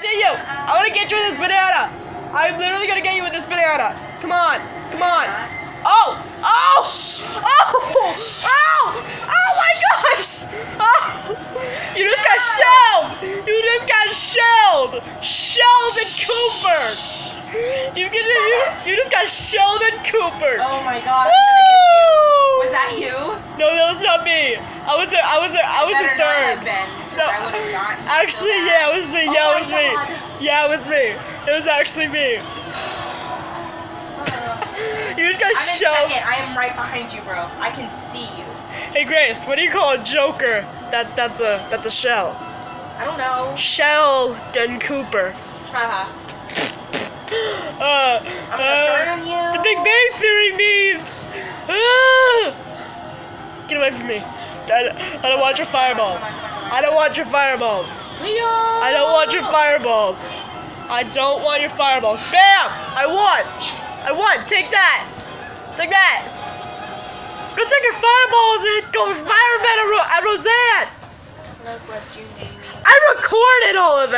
See you. I want to get you with this banana. I'm literally gonna get you with this banana. Come on. Come on. Oh! Oh! Oh! Oh! Oh my gosh! Oh! You just got shelled! You just got shelled! Sheldon Cooper! You, just, you just got Sheldon Cooper! Oh my god, I'm gonna get you. Woo! Was that you? Me. I was a, I was a, I was a third. have been, 'cause No, I would've gotten you actually, yeah, it was me. Oh Yeah, it my was me. Yeah, it was me. It was actually me. You just got I'm second. I am right behind you, bro. I can see you. Hey Grace, what do you call a joker? That that's a that's a shell. I don't know. Sheldon Cooper. Haha. Uh, uh, the Big Bang Theory memes. Away from me. I, don't- I don't want your fireballs. I don't want your fireballs. Leo. I don't want your fireballs. I don't want your fireballs. Bam! I want. I want. Take that. Take that. Go take your fireballs and go fireman Ro- at Roseanne. Look what you made me. I recorded all of that.